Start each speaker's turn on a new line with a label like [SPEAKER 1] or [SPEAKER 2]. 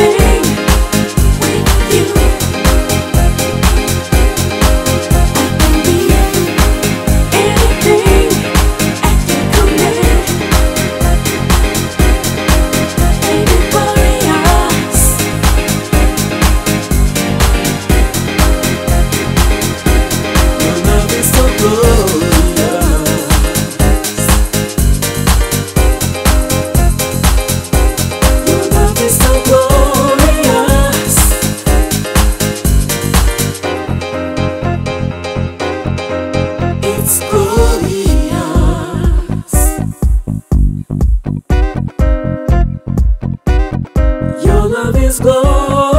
[SPEAKER 1] anything is glorious.